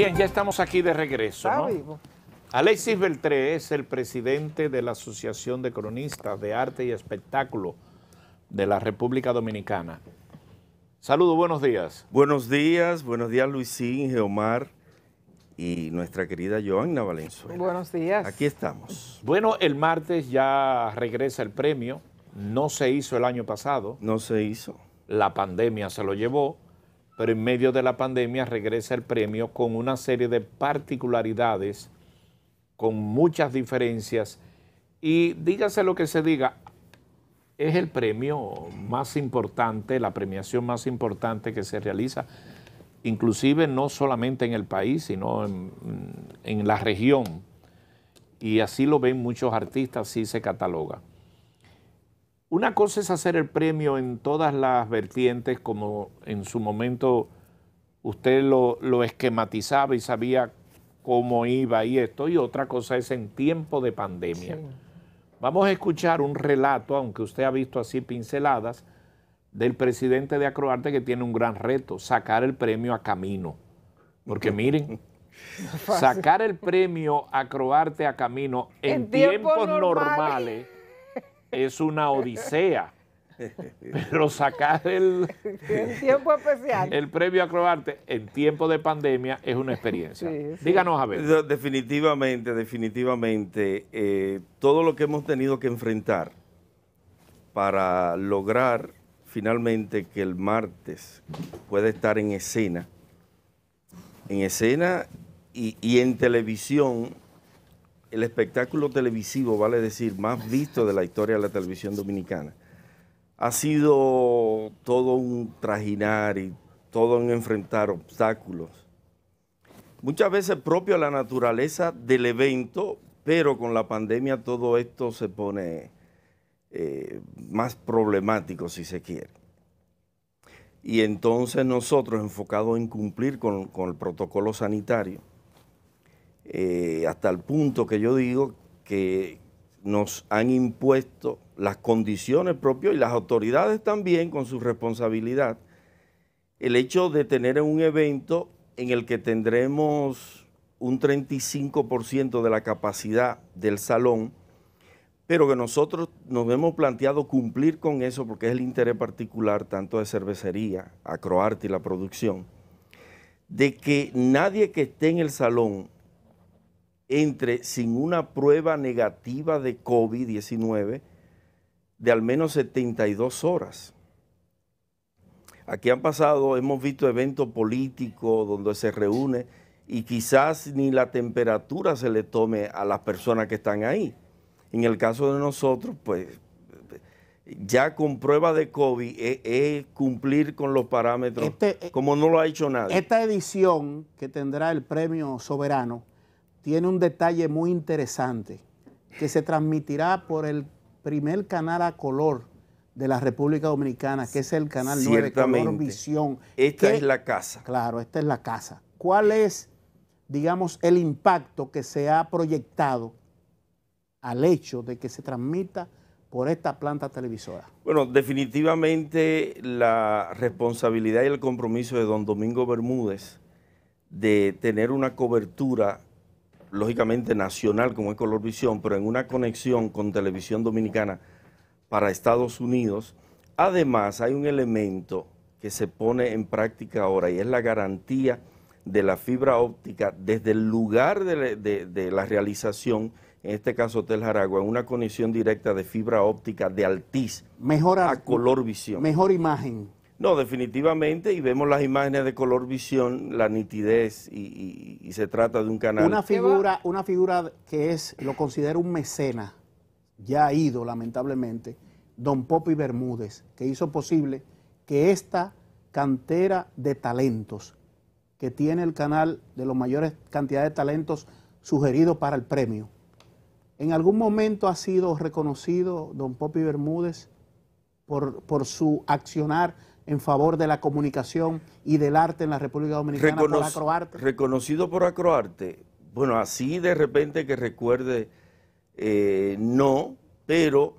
Bien, ya estamos aquí de regreso. Alexis Beltré es el presidente de la Asociación de Cronistas de Arte y Espectáculo de la República Dominicana. Saludos, buenos días. Buenos días, buenos días Luisín, Geomar y nuestra querida Joanna Valenzuela. Buenos días. Aquí estamos. Bueno, el martes ya regresa el premio. No se hizo el año pasado. No se hizo. La pandemia se lo llevó, pero en medio de la pandemia regresa el premio con una serie de particularidades, con muchas diferencias. Y dígase lo que se diga, es el premio más importante, la premiación más importante que se realiza, inclusive no solamente en el país, sino en, en la región. Y así lo ven muchos artistas, así se cataloga. Una cosa es hacer el premio en todas las vertientes, como en su momento usted lo, lo esquematizaba y sabía cómo iba y esto, y otra cosa es en tiempo de pandemia. Sí. Vamos a escuchar un relato, aunque usted ha visto así pinceladas, del presidente de Acroarte que tiene un gran reto, sacar el premio a Camino. Porque miren, sacar el premio Acroarte a Camino en, En tiempos tiempos normales. normales es una odisea. Pero sacar el, En tiempo especial. el premio Acroarte en tiempo de pandemia es una experiencia. Sí, sí. Díganos a ver. De- Definitivamente, definitivamente, eh, todo lo que hemos tenido que enfrentar para lograr finalmente que el martes pueda estar en escena, en escena y, y en televisión, el espectáculo televisivo, vale decir, más visto de la historia de la televisión dominicana, ha sido todo un trajinar y todo un enfrentar obstáculos muchas veces propio a la naturaleza del evento, pero con la pandemia todo esto se pone eh, más problemático, si se quiere. Y entonces nosotros, enfocados en cumplir con, con el protocolo sanitario, eh, hasta el punto que yo digo que nos han impuesto las condiciones propias y las autoridades también con su responsabilidad, el hecho de tener un evento en el que tendremos un 35% de la capacidad del salón, pero que nosotros nos hemos planteado cumplir con eso porque es el interés particular tanto de cervecería, Acroarte y la producción, de que nadie que esté en el salón entre sin una prueba negativa de COVID-19 de al menos 72 horas. Aquí han pasado, hemos visto eventos políticos donde se reúne y quizás ni la temperatura se le tome a las personas que están ahí. En el caso de nosotros, pues ya con prueba de COVID es, es cumplir con los parámetros Este, eh, como no lo ha hecho nadie. Esta edición que tendrá el premio Soberano tiene un detalle muy interesante que se transmitirá por el primer canal a color de la República Dominicana, que es el canal 9 Color. Visión. Esta que- es la casa. Claro, esta es la casa. ¿Cuál es, digamos, el impacto que se ha proyectado al hecho de que se transmita por esta planta televisora? Bueno, definitivamente la responsabilidad y el compromiso de don Domingo Bermúdez de tener una cobertura, lógicamente nacional como es Color Visión, pero en una conexión con Televisión Dominicana para Estados Unidos. Además, hay un elemento que se pone en práctica ahora y es la garantía de la fibra óptica desde el lugar de, la- de- de la realización, en este caso Hotel Jaragua, en una conexión directa de fibra óptica de Altiz Mejor, a ar- color visión. mejor imagen. No, definitivamente, y vemos las imágenes de color visión, la nitidez, y, y- y se trata de un canal. Una figura, una figura que es, lo considero un mecena, ya ha ido lamentablemente, don Popi Bermúdez, que hizo posible que esta cantera de talentos que tiene el canal de los mayores cantidades de talentos sugeridos para el premio, en algún momento ha sido reconocido don Popi Bermúdez por, por su accionar en favor de la comunicación y del arte en la República Dominicana por Acroarte. Reconocido por Acroarte. Bueno, así de repente que recuerde, eh, no, pero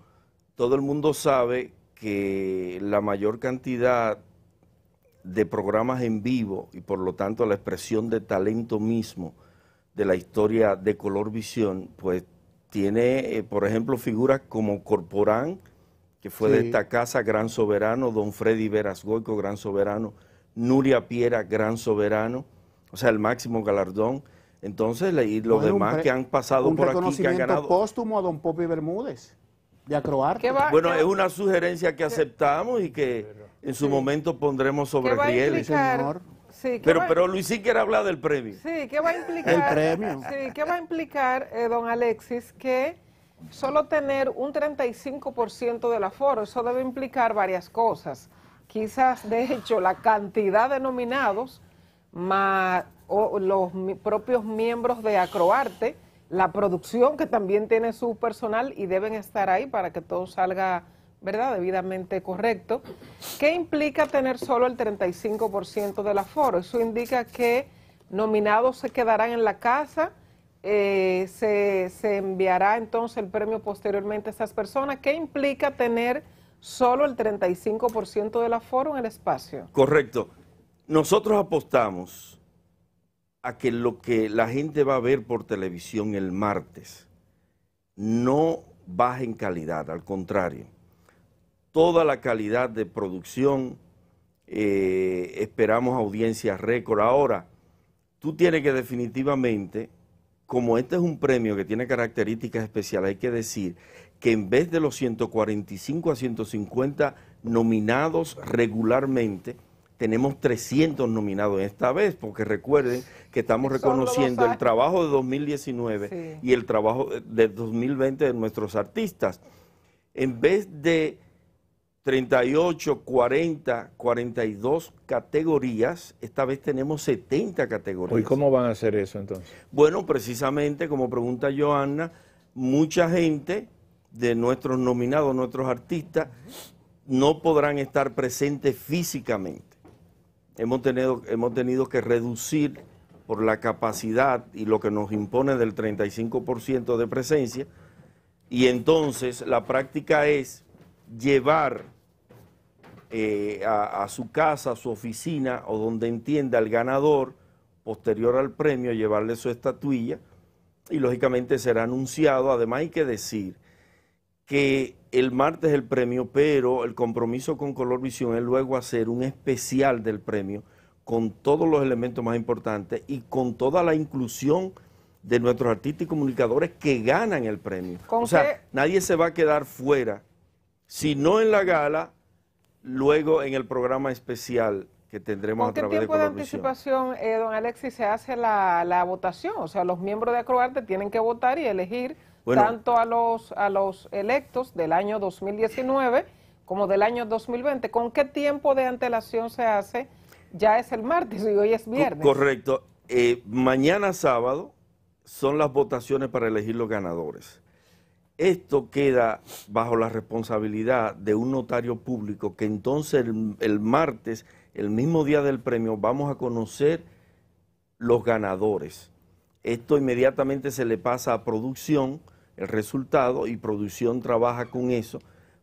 todo el mundo sabe que la mayor cantidad de programas en vivo y por lo tanto la expresión de talento mismo de la historia de Color Visión, pues tiene, eh, por ejemplo, figuras como Corporán, que fue de esta casa, Gran Soberano, Don Freddy Veras Goico, Gran Soberano, Nuria Piera, Gran Soberano, o sea, el máximo galardón. Entonces, y los demás que han pasado por aquí, que han ganado. póstumo a Don Popi Bermúdez, de Acroarte. Bueno, es una sugerencia que aceptamos y que en su momento pondremos sobre rieles. Sí, pero, pero Luisín quiere hablar del premio. Sí, ¿qué va a implicar? El premio. Sí, ¿qué va a implicar, eh, don Alexis, que solo tener un 35% del aforo, eso debe implicar varias cosas. Quizás, de hecho, la cantidad de nominados, más los propios miembros de Acroarte, la producción que también tiene su personal y deben estar ahí para que todo salga ¿verdad? Debidamente correcto. ¿Qué implica tener solo el 35% del aforo? Eso indica que nominados se quedarán en la casa, eh, se, enviará entonces el premio posteriormente a esas personas. ¿Qué implica tener solo el 35% del aforo en el espacio? Correcto. Nosotros apostamos a que lo que la gente va a ver por televisión el martes no baje en calidad, al contrario toda la calidad de producción, eh, esperamos audiencias récord. Ahora, tú tienes que definitivamente, como este es un premio que tiene características especiales, hay que decir que en vez de los 145 a 150 nominados regularmente, tenemos 300 nominados esta vez, porque recuerden que estamos reconociendo el trabajo de 2019 y el trabajo de 2020 de nuestros artistas. En vez de 38, 40, 42 categorías. Esta vez tenemos 70 categorías. ¿Y cómo van a hacer eso entonces? Bueno, precisamente como pregunta Joana, mucha gente de nuestros nominados, nuestros artistas, no podrán estar presentes físicamente. Hemos tenido, hemos tenido que reducir por la capacidad y lo que nos impone del 35% de presencia. Y entonces la práctica es llevar eh, a, su casa, a su oficina o donde entienda el ganador, posterior al premio, llevarle su estatuilla y lógicamente será anunciado. Además hay que decir que el martes el premio, pero el compromiso con Color Visión es luego hacer un especial del premio con todos los elementos más importantes y con toda la inclusión de nuestros artistas y comunicadores que ganan el premio. O sea, nadie se va a quedar fuera si no en la gala, luego en el programa especial que tendremos a través de ¿Con qué tiempo de anticipación, eh, don Alexis, se hace la, votación? O sea, los miembros de Acroarte tienen que votar y elegir tanto a los, a los electos del año 2019 como del año 2020. ¿Con qué tiempo de antelación se hace? Ya es el martes y hoy es viernes. Correcto. Eh, mañana sábado son las votaciones para elegir los ganadores. Esto queda bajo la responsabilidad de un notario público que entonces el, martes, el mismo día del premio, vamos a conocer los ganadores. Esto inmediatamente se le pasa a producción, el resultado, y producción trabaja con eso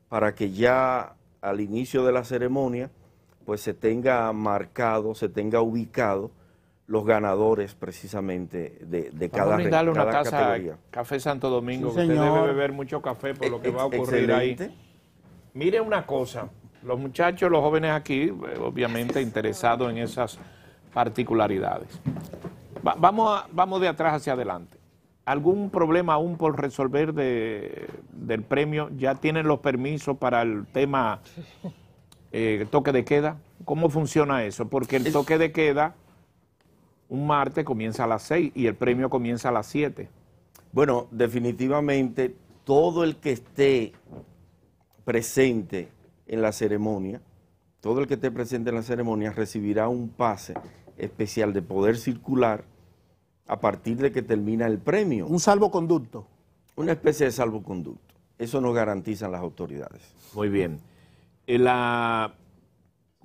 para que ya al inicio de la ceremonia pues se tenga marcado, se tenga ubicado los ganadores precisamente de, de cada, a una taza categoría. Café Santo Domingo, usted debe beber mucho café por lo que va a ocurrir ahí. Mire una cosa, los muchachos, los jóvenes aquí, eh, obviamente interesados en esas particularidades. vamos, vamos de atrás hacia adelante. ¿Algún problema aún por resolver de, del premio? ¿Ya tienen los permisos para el tema eh, toque de queda? ¿Cómo funciona eso? Porque el toque de queda un martes comienza a las 6 y el premio comienza a las 7. Bueno, definitivamente todo el que esté presente en la ceremonia, todo el que esté presente en la ceremonia recibirá un pase especial de poder circular a partir de que termina el premio. Un salvoconducto. Una especie de salvoconducto. Eso nos garantizan las autoridades. Muy bien. La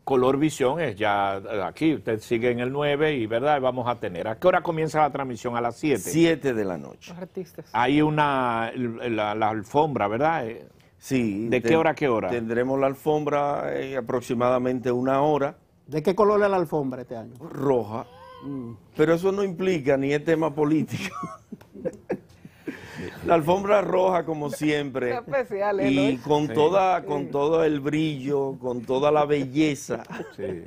Color Visión es ya aquí, usted sigue en el 9 y verdad, vamos a tener. ¿A qué hora comienza la transmisión? A las 7. 7 de la noche. Los artistas. Hay una, la, alfombra, ¿verdad? Sí. ¿De qué hora a qué hora? Tendremos la alfombra aproximadamente una hora ¿De qué color es la alfombra este año? Roja. Pero eso no implica ni es tema político. La alfombra roja, como siempre. Especial, ¿eh, y con Sí. toda, con todo el brillo, con toda la belleza. Sí.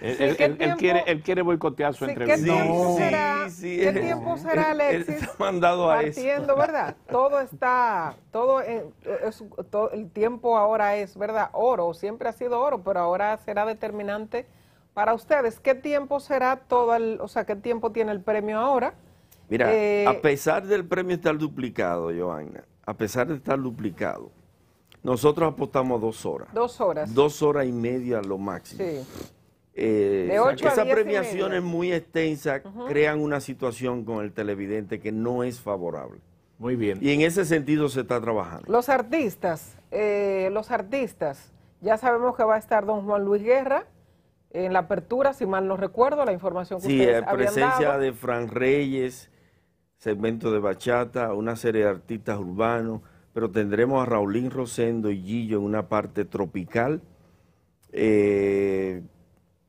él, él- ¿qué él- él tiempo- quiere, él quiere boicotear su Sí, ¿Qué entrevista. tiempo No. será, Sí, sí, ¿qué es- tiempo será él- él Alexis? está mandado a eso. ¿verdad? Todo está, todo, en- es- todo- el tiempo ahora es, ¿verdad? Oro, siempre ha sido oro, pero ahora será determinante para ustedes. ¿Qué tiempo será todo el, o sea, qué tiempo tiene el premio ahora? Mira, Eh, a pesar del premio estar duplicado, Joana, a pesar de estar duplicado, nosotros apostamos dos horas. Dos horas. Dos horas y media lo máximo. Sí. Eh, De ocho a esas diez y premiaciones media. muy extensas crean una situación con el televidente que no es favorable. Muy bien. Y en ese sentido se está trabajando. Los artistas, eh, los artistas, ya sabemos que va a estar don Juan Luis Guerra en la apertura, si mal no recuerdo, la información que Sí, ustedes eh, habían presencia dado. de Fran Reyes, segmento de bachata, una serie de artistas urbanos, pero tendremos a Raulín Rosendo y Gillo en una parte tropical. Eh,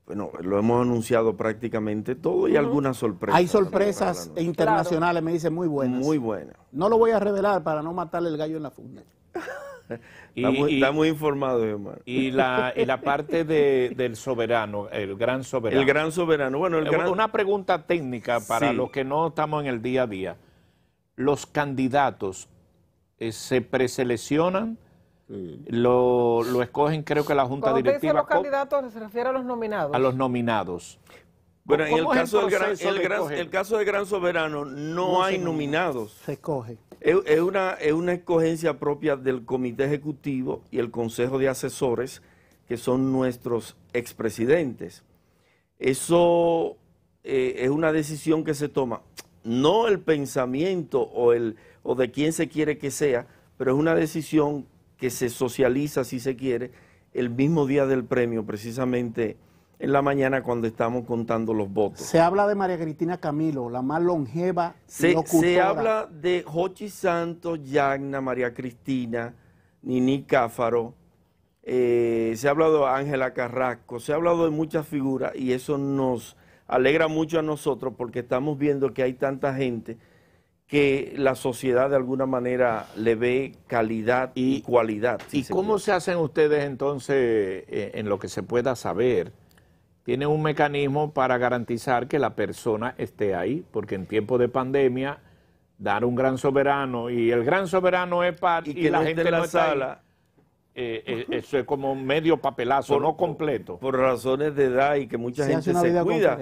bueno, lo hemos anunciado prácticamente todo y algunas sorpresas. Hay sorpresas internacionales, me dicen muy buenas. Muy buenas. No lo voy a revelar para no matarle el gallo en la funda. Y, Está muy, y- está muy informado, hermano. y la, y la parte de- del soberano, el gran soberano. El gran soberano. Bueno, el Eh, gran... Una pregunta técnica para Sí. los que no estamos en el día a día. ¿Los candidatos eh, se preseleccionan? Lo, lo escogen, creo que la Junta Cuando usted dice Directiva los candidatos, se refiere a los nominados. a los nominados. Bueno, en el ¿Cómo es el caso, del gran, proceso el, de gran- el caso del Gran Soberano no, hay nominados. Se escoge. Es, es una, es una escogencia propia del Comité Ejecutivo y el Consejo de Asesores, que son nuestros expresidentes. Eso eh, es una decisión que se toma, no el pensamiento o, el, o de quién se quiere que sea, pero es una decisión que se socializa, si se quiere, el mismo día del premio, precisamente en la mañana cuando estamos contando los votos. Se habla de María Cristina Camilo, la más longeva Se, se habla de Jochi Santos, Yagna, María Cristina, Nini Cáfaro, eh, se ha hablado de Ángela Carrasco, se ha hablado de muchas figuras y eso nos alegra mucho a nosotros porque estamos viendo que hay tanta gente que la sociedad de alguna manera le ve calidad y, Y- cualidad. si ¿Y se cómo quiere. se hacen ustedes entonces, eh, en lo que se pueda saber? ¿Tienen un mecanismo para garantizar que la persona esté ahí? Porque en tiempo de pandemia, dar un gran soberano y el gran soberano es para Y en la no está ahí, sala eh, eh, eso es como medio papelazo, Por- no completo. por razones de edad y que mucha Se gente se cuida.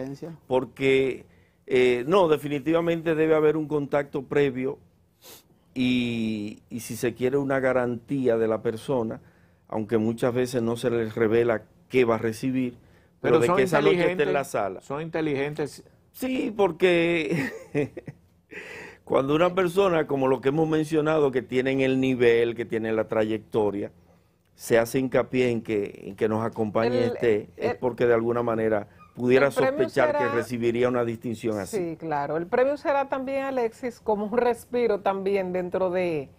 Porque, eh, no, definitivamente debe haber un contacto previo y, y si se quiere una garantía de la persona, aunque muchas veces no se les revela qué va a recibir, pero, de que esa noche esté en la sala. Son inteligentes. Sí, porque cuando una persona, como lo que hemos mencionado, que tienen el nivel, que tienen la trayectoria, se hace hincapié en que, en que nos acompañe El- este, es porque de alguna manera pudiera sospechar que recibiría una distinción así. Sí, claro. El premio será también, Alexis, como un respiro también dentro de,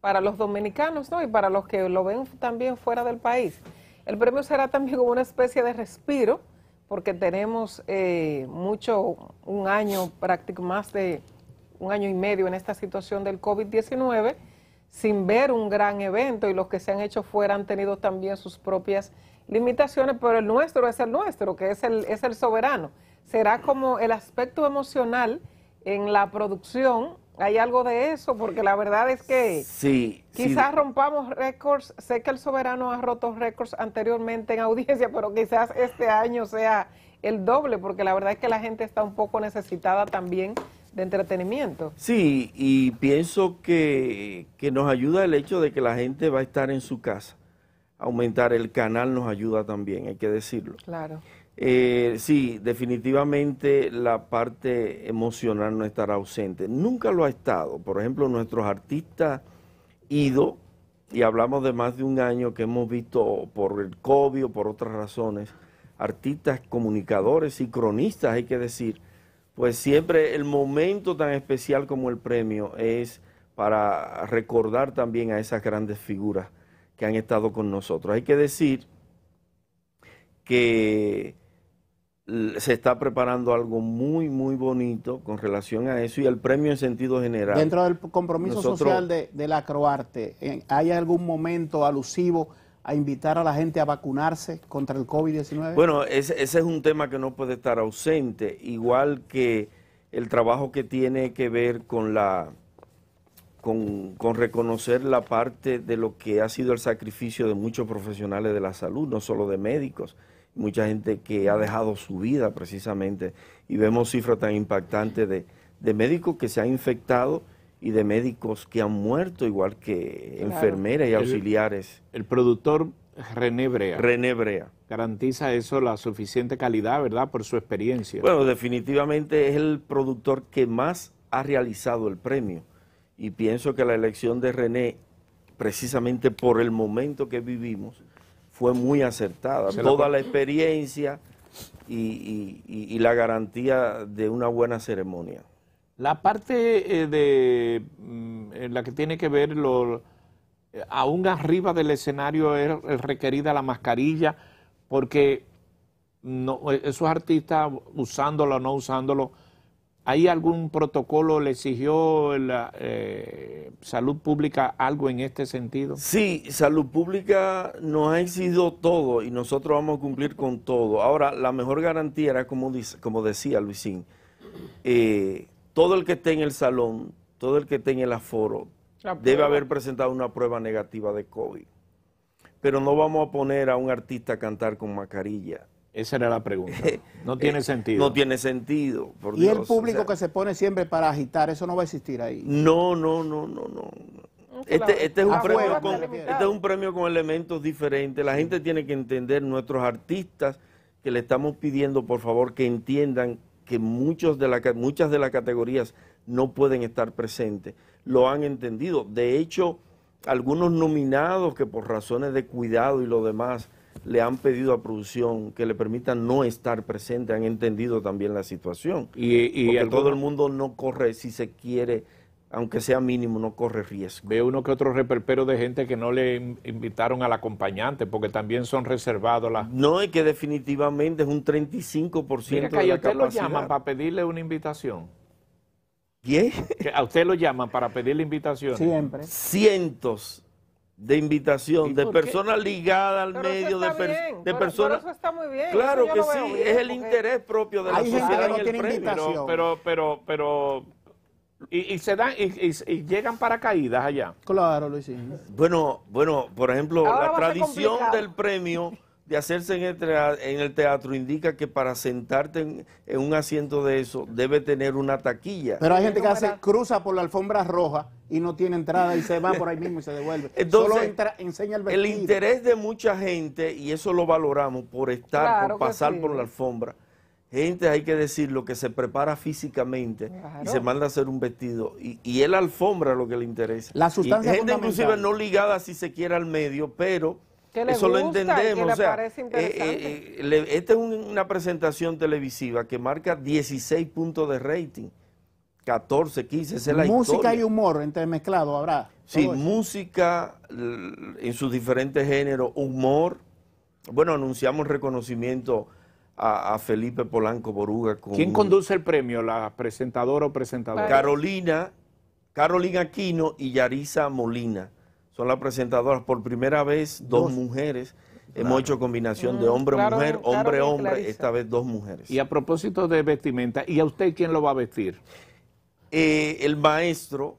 para los dominicanos, ¿no? Y para los que lo ven también fuera del país. El premio será también como una especie de respiro, porque tenemos eh, mucho, un año, práctico más de un año y medio en esta situación del COVID-19, sin ver un gran evento y los que se han hecho fuera han tenido también sus propias limitaciones, pero el nuestro es el nuestro, que es el, es el soberano. Será como el aspecto emocional en la producción, hay algo de eso, porque la verdad es que Sí, sí, quizás rompamos récords, sé que el soberano ha roto récords anteriormente en audiencia, pero quizás este año sea el doble, porque la verdad es que la gente está un poco necesitada también de entretenimiento. Sí, y pienso que, que nos ayuda el hecho de que la gente va a estar en su casa. Aumentar el canal nos ayuda también, hay que decirlo. Claro. Eh, sí, definitivamente la parte emocional no estará ausente. Nunca lo ha estado. Por ejemplo, nuestros artistas ido, y hablamos de más de un año que hemos visto por el COVID o por otras razones, artistas, comunicadores y cronistas, hay que decir, pues siempre el momento tan especial como el premio es para recordar también a esas grandes figuras que han estado con nosotros. Hay que decir que se está preparando algo muy, muy bonito con relación a eso y el premio en sentido general. Dentro del compromiso social de, de, la Croarte, ¿hay algún momento alusivo a invitar a la gente a vacunarse contra el COVID-19? Bueno, ese, ese es un tema que no puede estar ausente, igual que el trabajo que tiene que ver con la con, con, reconocer la parte de lo que ha sido el sacrificio de muchos profesionales de la salud, no solo de médicos, mucha gente que ha dejado su vida precisamente y vemos cifras tan impactantes de, de médicos que se han infectado y de médicos que han muerto, igual que claro. enfermeras y auxiliares. El, el, productor René Brea. René Brea. Garantiza eso la suficiente calidad, ¿verdad? Por su experiencia. Bueno, definitivamente es el productor que más ha realizado el premio. Y pienso que la elección de René, precisamente por el momento que vivimos, fue muy acertada. Se Toda la, la experiencia y, y, y, la garantía de una buena ceremonia. La parte eh, de mm, en la que tiene que ver lo, eh, aún arriba del escenario es, es requerida la mascarilla, porque no, esos artistas usándolo o no usándolo, ¿Hay algún protocolo, le exigió la eh, salud pública algo en este sentido? Sí, salud pública nos ha exigido todo y nosotros vamos a cumplir con todo. Ahora, la mejor garantía era, como, dice, como decía Luisín, eh, todo el que esté en el salón, todo el que esté en el aforo, debe haber presentado una prueba negativa de COVID. Pero no vamos a poner a un artista a cantar con mascarilla esa era la pregunta. No tiene eh, sentido. No tiene sentido. Por y Dios. el público o sea, que se pone siempre para agitar, eso no va a existir ahí. No, no, no, no, no. Este, este, es un premio con, este es un premio con elementos diferentes. La gente tiene que entender, nuestros artistas, que le estamos pidiendo, por favor, que entiendan que muchos de la, muchas de las categorías no pueden estar presentes. Lo han entendido. De hecho, algunos nominados que por razones de cuidado y lo demás le han pedido a producción que le permitan no estar presente, han entendido también la situación. Y, y Porque todo el mundo no corre, si se quiere, aunque sea mínimo, no corre riesgo. Ve uno que otro reperpero de gente que no le invitaron al acompañante, porque también son reservados las... No, es que definitivamente es un 35% Mira que de la a usted lo llaman para pedirle una invitación. ¿Quién? Que a usted lo llaman para pedirle invitación. Siempre. Cientos de invitación ¿Y de personas ligadas al Pero eso medio, de, está per- bien, de pero- personas... pero eso está muy bien, Claro que sí, bien, es el porque- interés propio de la Hay gente sociedad en no el tiene premio. invitación. Pero, pero, pero, pero, y, y se dan, y, y- y llegan paracaídas allá. Claro, Luisín. Bueno, bueno, por ejemplo, Ahora la tradición del premio de hacerse en el, trea- en el teatro indica que para sentarte en, en un asiento de eso debe tener una taquilla. Pero hay gente que hace, cruza por la alfombra roja y no tiene entrada y se va por ahí mismo y se devuelve. Entonces, Solo entra- enseña el el vestido. interés de mucha gente, y eso lo valoramos por estar, Claro por pasar sí. por la alfombra, gente, hay que decirlo, que se prepara físicamente y se manda a hacer un vestido. Y, y es la alfombra lo que le interesa. La sustancia Y gente inclusive no ligada si se quiere al medio, pero Que eso lo gusta entendemos. le o sea, eh, eh, eh, le- esta es un- una presentación televisiva que marca 16 puntos de rating. 14, 15, esa es la Música historia. y humor entremezclado habrá. Sí, música en sus diferentes géneros, humor. Bueno, anunciamos reconocimiento a, a Felipe Polanco Boruga con ¿Quién conduce el premio? ¿La presentadora o presentador? Carolina, Carolina Aquino y Yarisa Molina. Son las presentadoras. Por primera vez, dos, Dos. mujeres. Hemos hecho combinación de hombre-mujer, claro, hombre-hombre, esta vez dos mujeres. Y a propósito de vestimenta, ¿y a usted quién lo va a vestir? Eh, el maestro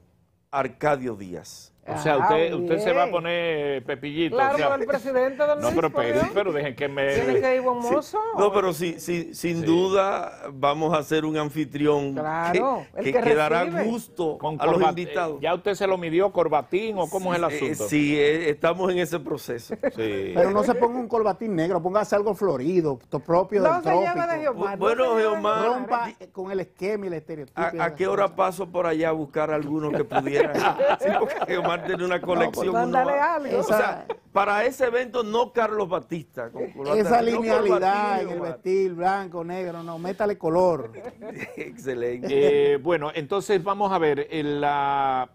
Arcadio Díaz. O sea, Ah, usted, usted se va a poner pepillito. Claro, o sea, el presidente del no, pero, pero, ¿no? pero dejen que me... Tiene que ir buen mozo. No, pero sí, sí, sin Sí. duda vamos a hacer un anfitrión Claro, que, el que que quedará gusto con a los invitados. ¿Ya usted se lo midió corbatín o cómo es el Eh, asunto? sí, eh, estamos en ese proceso. Sí. Pero no se ponga un colbatín negro, póngase algo florido, propio No del se lleve de trópico. Geomar. Bueno, no de Geomar, Geomar. Rompa con el esquema y el estereotipo. ¿A, qué hora paso por allá a buscar a algunos que pudieran? Sí, porque Tiene una colección. pues uno mándale va- algo. O sea, para ese evento no Carlos Batista. con Esa no linealidad en el vestir, blanco, negro, no, métale color. Excelente. Eh, bueno, entonces vamos a ver eh, la,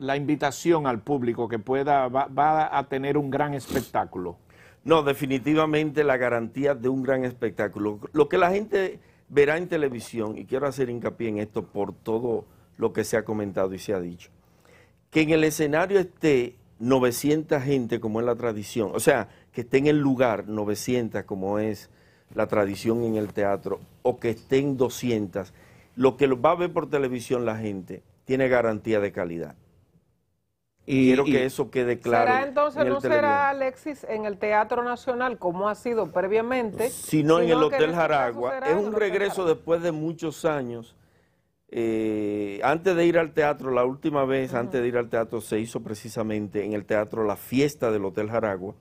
la invitación al público que pueda, va, va a tener un gran espectáculo. No, definitivamente la garantía de un gran espectáculo. Lo que la gente verá en televisión, y quiero hacer hincapié en esto por todo lo que se ha comentado y se ha dicho, que en el escenario esté 900 gente como es la tradición, o sea, que esté en el lugar 900 como es la tradición en el teatro, o que estén 200, lo que va a ver por televisión la gente tiene garantía de calidad. Y, Quiero que eso quede claro. ¿Será entonces, no será Alexis en el Teatro Nacional como ha sido previamente? Sino, en el Hotel este Jaragua. Es un regreso después de muchos años. Eh, antes de ir al teatro, la última vez, antes de ir al teatro, se hizo precisamente en el teatro la fiesta del Hotel Jaragua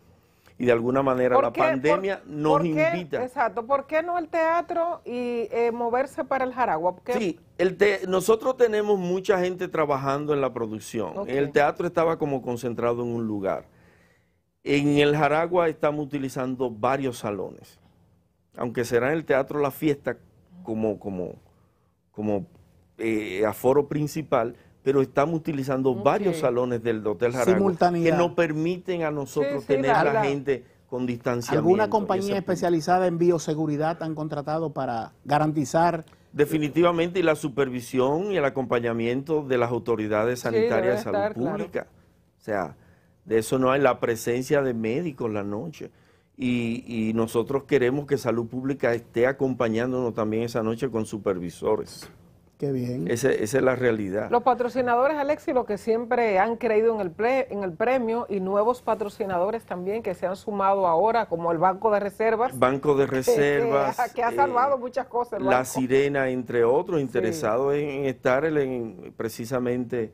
y de alguna manera la pandemia nos invita. Exacto, ¿por qué no el teatro y eh, moverse para el Jaragua? Sí, el nosotros tenemos mucha gente trabajando en la producción. El teatro estaba como concentrado en un lugar. En el Jaragua estamos utilizando varios salones, aunque será en el teatro la fiesta como, como, como eh, aforo principal, pero estamos utilizando varios salones del Hotel Jaragua que nos permiten a nosotros tener a la, gente con distanciamiento. ¿Alguna compañía especializada en bioseguridad han contratado para garantizar? Definitivamente, y la supervisión y el acompañamiento de las autoridades sanitarias de salud pública. O sea, de eso no hay la presencia de médicos la noche. Y, y nosotros queremos que salud pública esté acompañándonos también esa noche con supervisores. Qué bien. esa es la realidad. Los patrocinadores, Alexi, lo que siempre han creído en el, en el premio y nuevos patrocinadores también que se han sumado ahora, como el Banco de Reservas. Banco de Reservas. Que, ha salvado eh, muchas cosas. la Sirena, entre otros, interesados en, estar en, precisamente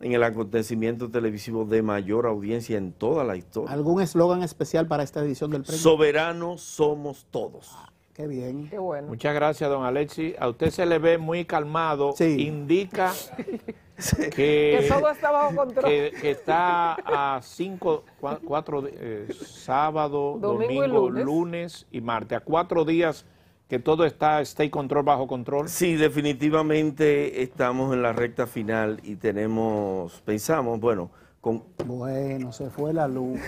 en el acontecimiento televisivo de mayor audiencia en toda la historia. ¿Algún eslogan especial para esta edición del premio? Soberanos somos todos. Qué bien. Qué bueno. Muchas gracias, don Alexi. A usted se le ve muy calmado. Sí. Indica que, todo está bajo control. Que, está a cinco, cuatro, eh, sábado, domingo, lunes. y martes. A cuatro días que todo está stay control bajo control. Sí, definitivamente estamos en la recta final y tenemos, pensamos, bueno, con... Bueno, se fue la luz.